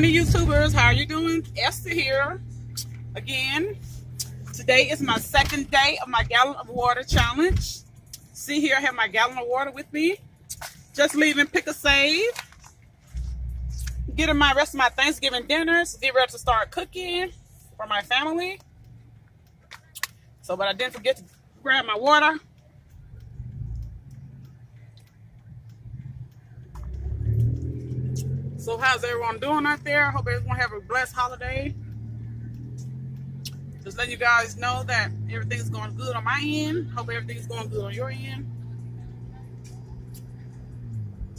morning, YouTubers. How are you doing? Esther here again. Today is my second day of my gallon of water challenge. See here, I have my gallon of water with me. Just leaving Pick 'n Save. Getting my rest of my Thanksgiving dinners. Get ready to start cooking for my family. So, but I didn't forget to grab my water. So how's everyone doing out there? I hope everyone have a blessed holiday. Just letting you guys know that everything's going good on my end. Hope everything's going good on your end.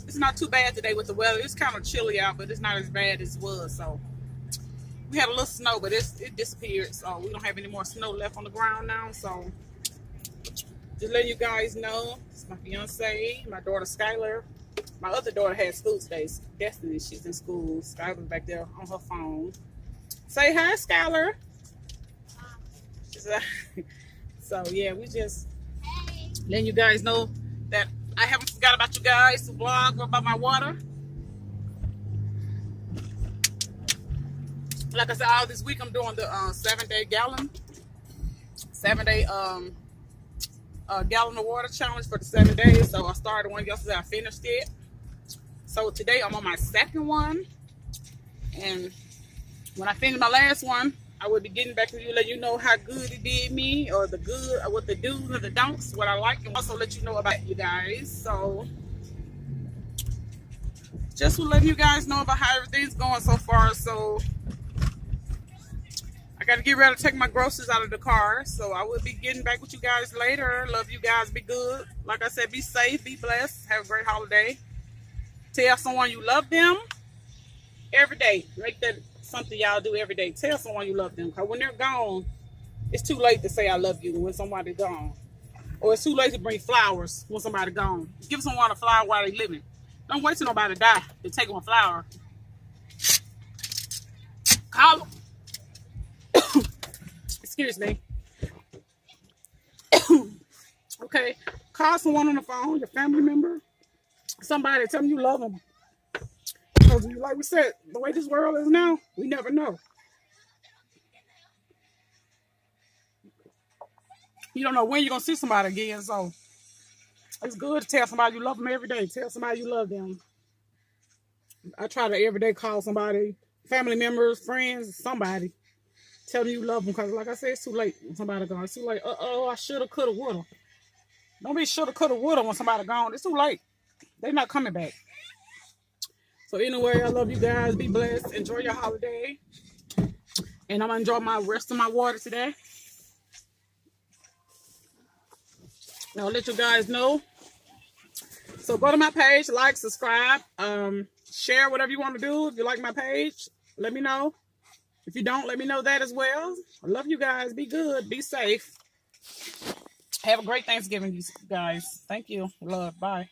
It's not too bad today with the weather. It's kind of chilly out, but it's not as bad as it was. So we had a little snow, but it disappeared. So we don't have any more snow left on the ground now. So just letting you guys know, it's my fiance, my daughter Skylar. My other daughter has school today. Destiny, she's in school. Skylar's back there on her phone. Say hi, Skylar. so yeah, we just hey. letting you guys know that I haven't forgot about you guys to vlog about my water. Like I said, all this week I'm doing the uh, seven day gallon, seven day um uh, gallon of water challenge for the seven days. So I started one yesterday, I finished it. So today I'm on my second one. And when I finish my last one, I will be getting back to you, let you know how good it did me, or the good, or what the do's and the don'ts, what I like, and also let you know about you guys. So, just to let you guys know about how everything's going so far. So, I got to get ready to take my groceries out of the car. So, I will be getting back with you guys later. Love you guys. Be good. Like I said, be safe, be blessed. Have a great holiday. Tell someone you love them every day. Make that something y'all do every day. Tell someone you love them. Because when they're gone, it's too late to say I love you when somebody's gone. Or it's too late to bring flowers when somebody's gone. Give someone a flower while they're living. Don't wait till nobody die to take them a flower. Call them. Excuse me. okay. Call someone on the phone, your family member somebody tell them you love them. Because like we said, the way this world is now, we never know. You don't know when you're going to see somebody again, so it's good to tell somebody you love them every day. Tell somebody you love them. I try to every day call somebody, family members, friends, somebody. Tell them you love them because, like I said, it's too late when somebody gone. It's too late. Uh-oh, I shoulda, coulda, woulda. Don't be shoulda, coulda, woulda when somebody gone. It's too late. They're not coming back. So anyway, I love you guys. Be blessed. Enjoy your holiday. And I'm to enjoy my rest of my water today. I'll let you guys know. So go to my page, like, subscribe, um, share whatever you want to do. If you like my page, let me know. If you don't, let me know that as well. I love you guys. Be good. Be safe. Have a great Thanksgiving, you guys. Thank you. Love. Bye.